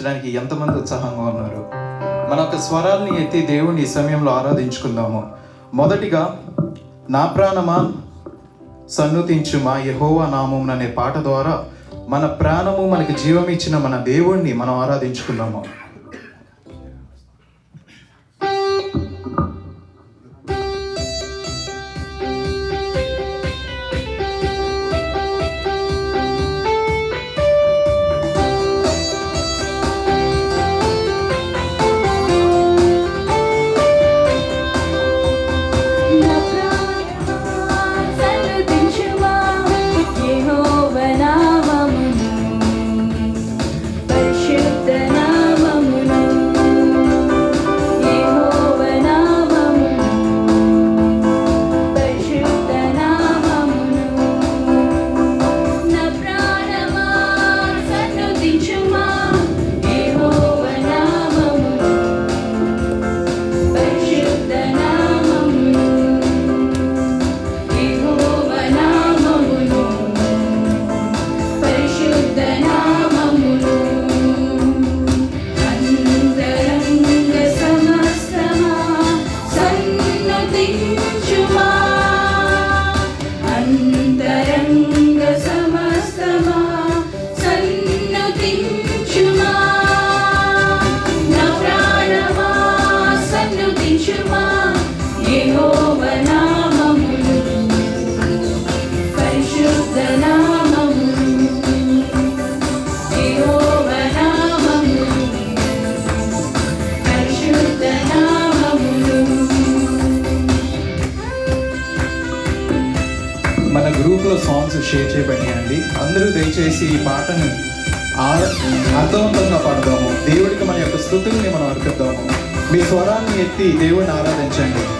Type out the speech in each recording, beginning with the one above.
చేయడానికి ఎంతమంది ఉత్సాహంగా ఉన్నారు? మన యొక్క స్వరాల్ని ఎత్తి దేవుని ఈ సమయంలో ఆరాధించుకుందాము. మొదటిగా నా ప్రాణమా? సన్నుతించు మా యహోవా నామం అనే పాట ద్వారా మన ప్రాణము మనకి జీవం ఇచ్చిన మన దేవుణ్ణి మనం ఆరాధించుకుందాము. గ్రూప్లో సాంగ్స్ షేర్ చేయబడినాయండి. అందరూ దయచేసి ఈ పాటను అర్థవంతంగా పాడదాము. దేవుడికి మన యొక్క స్థుతుల్ని మనం అర్పిద్దాము. మీ స్వరాన్ని ఎత్తి దేవుడిని ఆరాధించండి.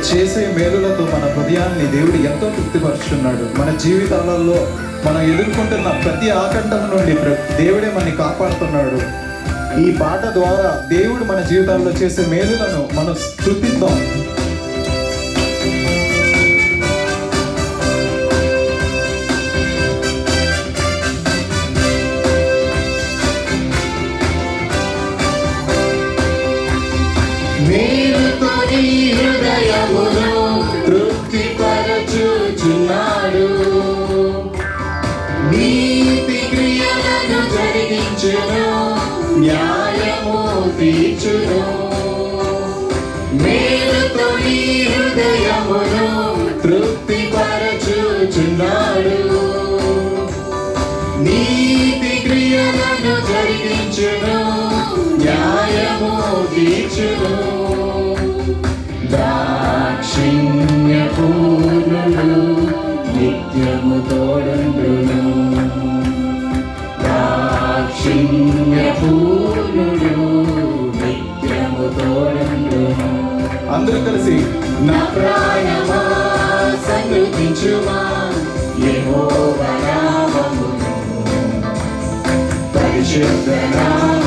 చేసే మేలులతో మన హృదయాన్ని దేవుడు ఎంతో తృప్తిపరుచున్నాడు. మన జీవితాలలో మనం ఎదుర్కొంటున్న ప్రతి ఆకంఠం నుండి దేవుడే మనని కాపాడుతున్నాడు. ఈ పాట ద్వారా దేవుడు మన జీవితాల్లో చేసే మేలులను మనం స్థుతిద్దాం తీర్చును దాక్షిణ్య పూర్ణుడు నిత్యము తోడుండును దాక్షిణ్య పూర్ణుడు నిత్యము తోడుండును అందరూ కలిసి నా ప్రాణమా సన్నుతించుమా యెహోవా నామమును. పరిశుద్ధ నామమును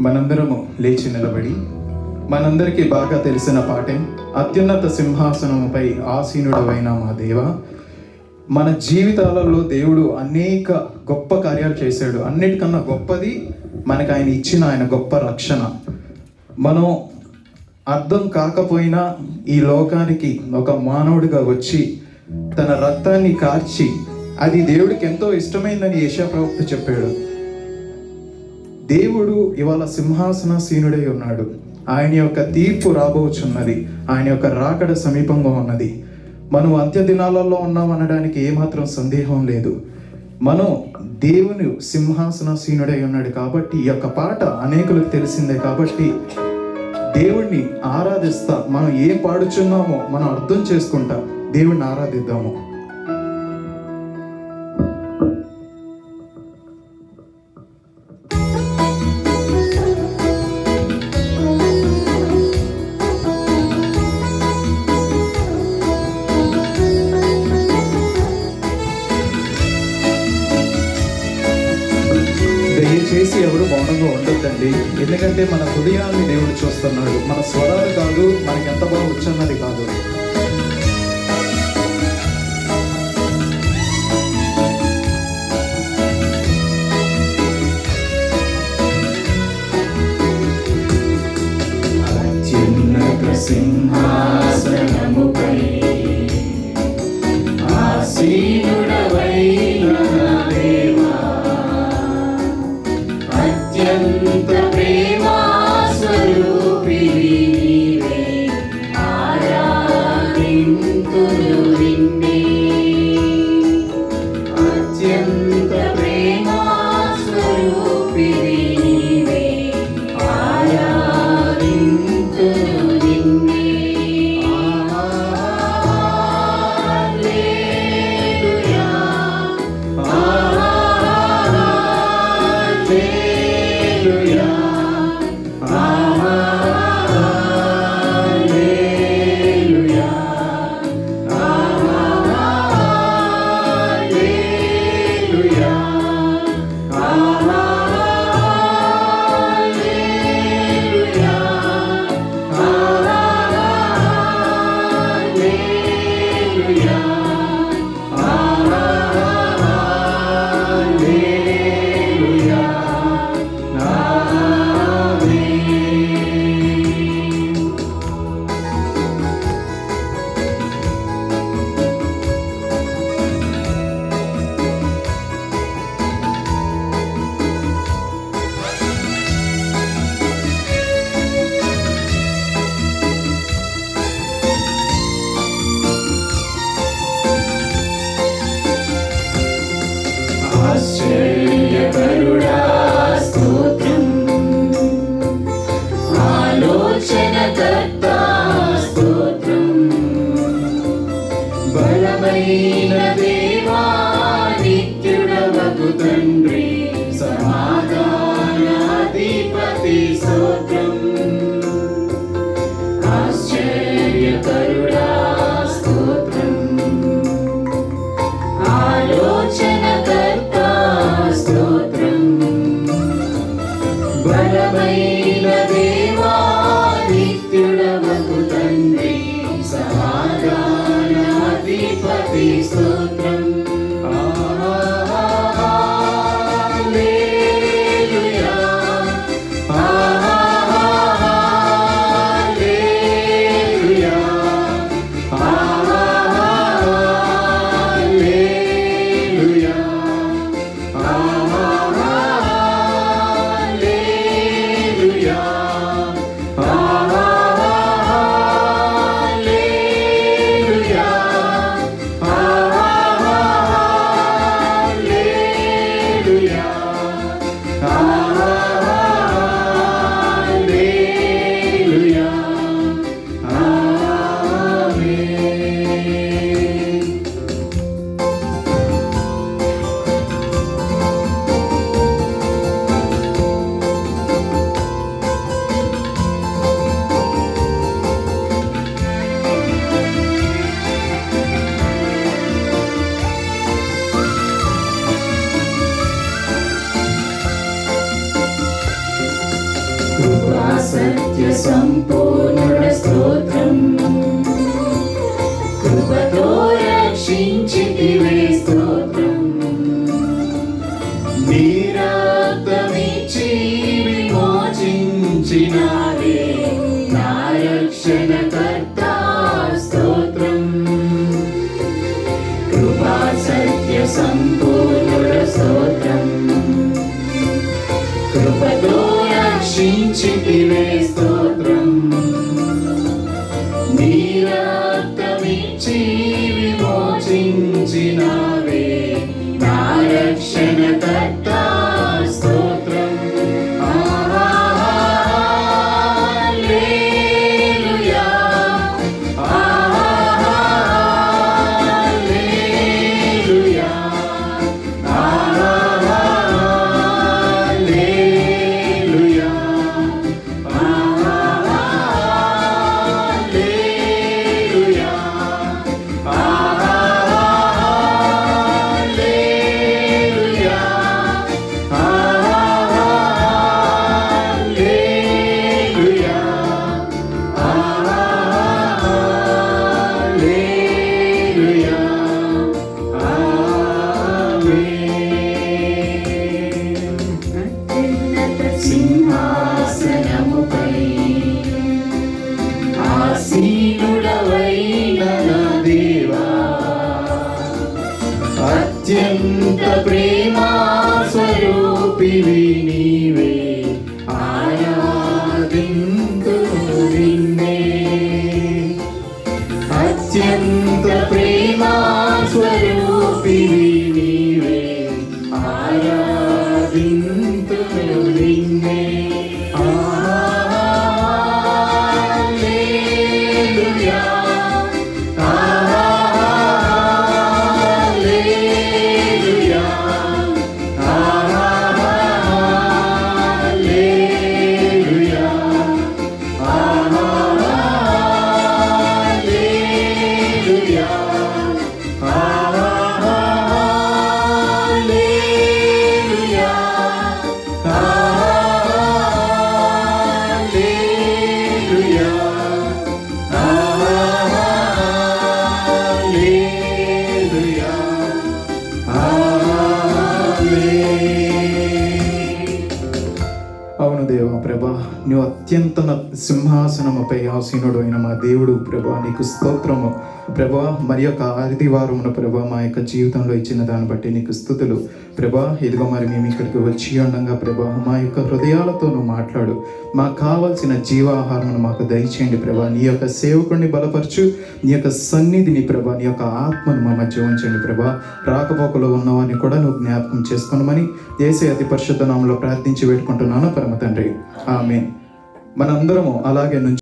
మనందరము లేచి నిలబడి మనందరికీ బాగా తెలిసిన పాఠం అత్యున్నత సింహాసనముపై ఆసీనుడవైన మా దేవ. మన జీవితాలలో దేవుడు అనేక గొప్ప కార్యాలు చేశాడు. అన్నిటికన్నా గొప్పది మనకు ఆయన ఇచ్చిన ఆయన గొప్ప రక్షణ. మనం అర్థం కాకపోయినా ఈ లోకానికి ఒక మానవుడిగా వచ్చి తన రక్తాన్ని కార్చి అది దేవుడికి ఎంతో ఇష్టమైందని యశా ప్రవక్త చెప్పాడు. దేవుడు ఇవాళ సింహాసనాసీనుడై ఉన్నాడు. ఆయన యొక్క తీర్పు రాబోచున్నది. ఆయన యొక్క రాకడ సమీపంగా ఉన్నది. మనం అంత్య దినాలలో ఉన్నాం అనడానికి ఏమాత్రం సందేహం లేదు. మనం దేవుని సింహాసనాసీనుడై ఉన్నాడు కాబట్టి ఈ యొక్క పాట అనేకులకు తెలిసిందే కాబట్టి దేవుణ్ణి ఆరాధిస్తా. మనం ఏం పాడుచున్నామో మనం అర్థం చేసుకుంటా. దేవుణ్ణి ఆరాధిద్దాము. సత్య సంపూర్ణుడ స్తోత్రం కృపతో రక్షించితివే స్తోత్రం నీరక్తమిచ్చి విమోచించినావే నా రక్షణకర్త స్తోత్రం కృపా సత్య సంపూర్ణుడ స్తోత్రం కృపతో రక్షించితివే ఆసీనుడవైన అత్యంతన అత్యంత సింహాసనముపై ఆసీనుడు అయిన మా దేవుడు ప్రభా నీకు స్తోత్రము. ప్రభా మరి యొక్క ఆదివారమున ప్రభా మా యొక్క జీవితంలో ఇచ్చిన దాన్ని బట్టి నీకు స్థుతులు. ప్రభా ఇదిగో మరి మేము ఇక్కడికి వచ్చి ఉండగా ప్రభా మా యొక్క హృదయాలతోనూ మాట్లాడు. మాకు కావాల్సిన జీవాహారమును మాకు దయచేయండి ప్రభా. నీ యొక్క సేవకుడిని బలపరచు నీ యొక్క సన్నిధిని ప్రభా నీ యొక్క ఆత్మను మా మధ్య ఉంచండి ప్రభా. రాకపోకలో ఉన్నవారిని కూడా నువ్వు జ్ఞాపకం చేసుకోనమని దేశ అతి పరిశుద్ధ నామంలో ప్రార్థించి పెట్టుకుంటున్నాను పరమ తండ్రి. ఆమె మనందరము అలాగే నుంచి